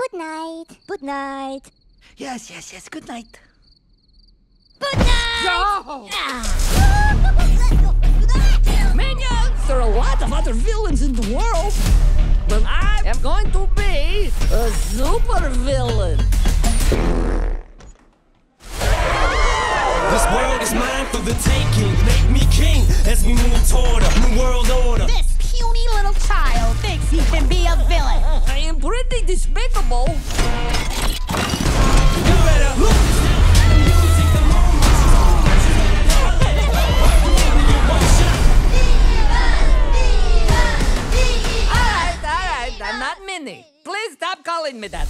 Good night. Good night. Yes, yes, yes. Good night. Good night. No! Ah. Minions! There are a lot of other villains in the world. But I am going to be a super villain. This world is mine for the taking. Make me king as we move toward a new world order. This puny little child thinks he can be a villain. I am pretty despicable. You better look. Music, the moment. Alright, alright, I'm not Minnie. Please stop calling me that.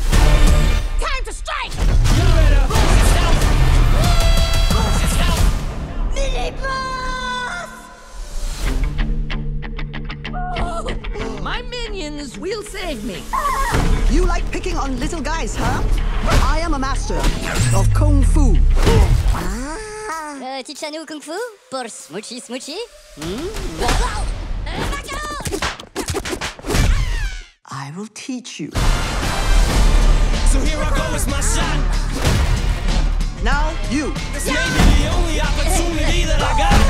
Time to strike! You better lose yourself. Lose yourself. My minions will save me. You like on little guys, huh? I am a master of Kung Fu. Euh, teach-nous Kung Fu pour Smoochy Smoochy? I will teach you. So here I go, it's my shot. Now, you. This may be the only opportunity that I got.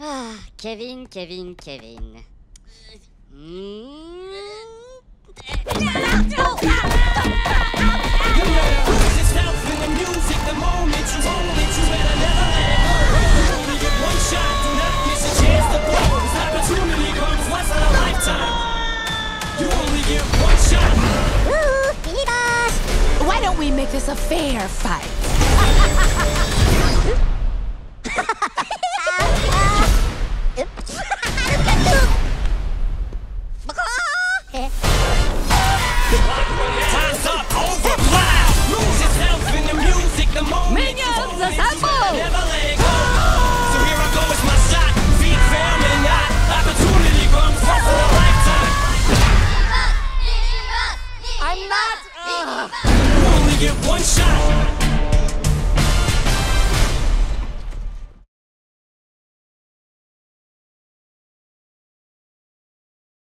Ah, Kevin, Kevin, Kevin. A fair fight? get one shot.